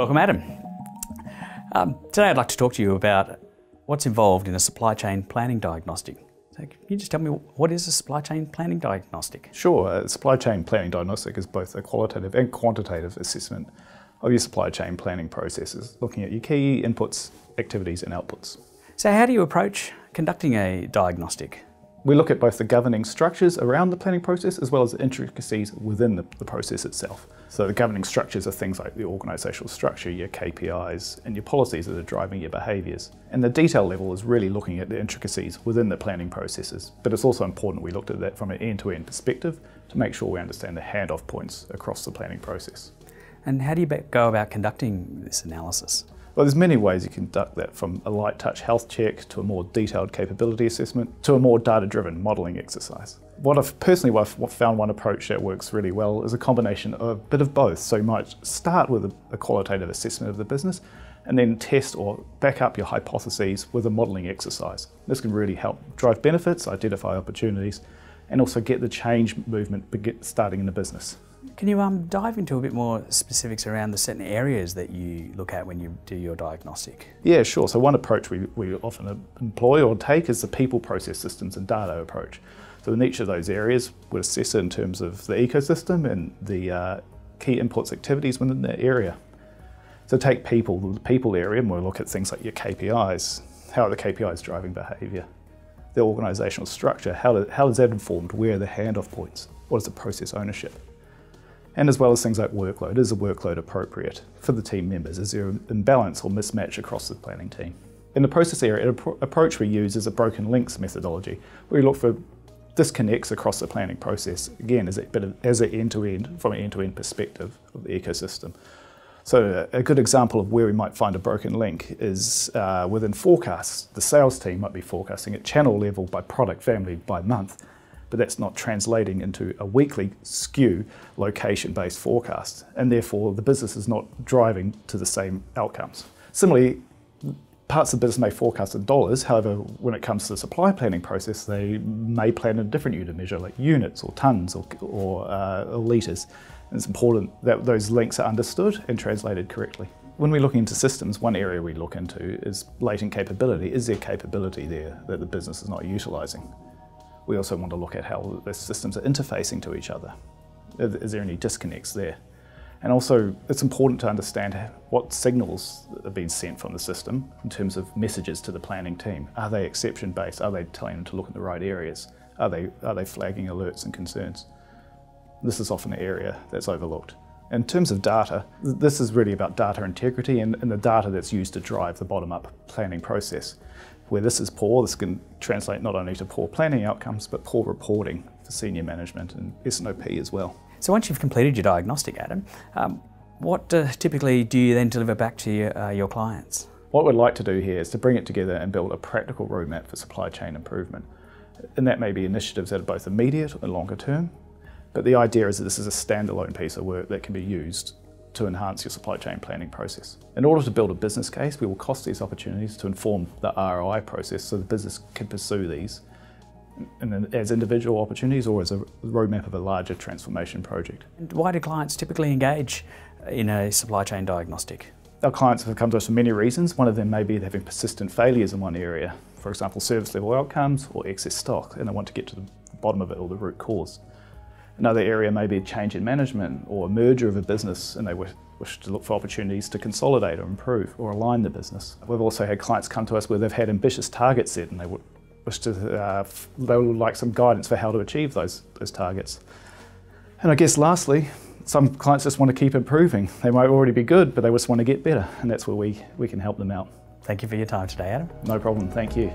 Welcome, Adam. Um, today I'd like to talk to you about what's involved in a supply chain planning diagnostic. So can you just tell me what is a supply chain planning diagnostic? Sure. A supply chain planning diagnostic is both a qualitative and quantitative assessment of your supply chain planning processes, looking at your key inputs, activities, and outputs. So, how do you approach conducting a diagnostic? We look at both the governing structures around the planning process as well as the intricacies within the, the, process itself. So the governing structures are things like the organisational structure, your KPIs, and your policies that are driving your behaviours. And the detail level is really looking at the intricacies within the planning processes. But it's also important we looked at that from an end-to-end perspective to make sure we understand the handoff points across the planning process. And how do you go about conducting this analysis? Well, there's many ways you can conduct that, from a light touch health check to a more detailed capability assessment to a more data-driven modelling exercise. What I've personally found one approach that works really well is a combination of a bit of both. So you might start with a qualitative assessment of the business and then test or back up your hypotheses with a modelling exercise. This can really help drive benefits, identify opportunities, and also get the change movement starting in the business. Can you um, dive into a bit more specifics around the certain areas that you look at when you do your diagnostic? Yeah, sure. So one approach we, we often employ or take is the people, process systems and data approach. So in each of those areas, we assess it in terms of the ecosystem and the uh, key inputs activities within that area. So take people, the people area, and we'll look at things like your KPIs. How are the KPIs driving behaviour? The organisational structure, how, do, how is that informed? Where are the handoff points? What is the process ownership? And as well as things like workload. Is the workload appropriate for the team members? Is there an imbalance or mismatch across the planning team? In the process area, an approach we use is a broken links methodology, where we look for disconnects across the planning process, again, as, it, as an end-to-end, from an end-to-end perspective of the ecosystem. So a good example of where we might find a broken link is uh, within forecasts. The sales team might be forecasting at channel level by product family by month, but that's not translating into a weekly SKU location-based forecast, and therefore the business is not driving to the same outcomes. Similarly, parts of the business may forecast in dollars, however, when it comes to the supply planning process, they may plan in a different unit measure, like units or tons or, or, uh, litres. It's important that those links are understood and translated correctly. When we look into systems, one area we look into is latent capability. Is there capability there that the business is not utilising? We also want to look at how the systems are interfacing to each other. Is there any disconnects there? And also, it's important to understand what signals are being sent from the system in terms of messages to the planning team. Are they exception-based? Are they telling them to look in the right areas? Are they, are they flagging alerts and concerns? This is often an area that's overlooked. In terms of data, this is really about data integrity and, and the data that's used to drive the bottom-up planning process. Where this is poor, this can translate not only to poor planning outcomes, but poor reporting for senior management and S&OP as well. So once you've completed your diagnostic, Adam, um, what uh, typically do you then deliver back to your, uh, your clients? What we'd like to do here is to bring it together and build a practical roadmap for supply chain improvement. And that may be initiatives that are both immediate and longer term. But the idea is that this is a standalone piece of work that can be used to enhance your supply chain planning process. In order to build a business case, we will cost these opportunities to inform the ROI process so the business can pursue these as individual opportunities or as a roadmap of a larger transformation project. Why do clients typically engage in a supply chain diagnostic? Our clients have come to us for many reasons. One of them may be having persistent failures in one area, for example, service level outcomes or excess stock, and they want to get to the bottom of it or the root cause. Another area may be a change in management or a merger of a business and they wish, wish to look for opportunities to consolidate or improve or align the business. We've also had clients come to us where they've had ambitious targets set and they wish to, uh, they would like some guidance for how to achieve those, those targets. And I guess lastly, some clients just want to keep improving. They might already be good, but they just want to get better, and that's where we, we can help them out. Thank you for your time today, Adam. No problem, thank you.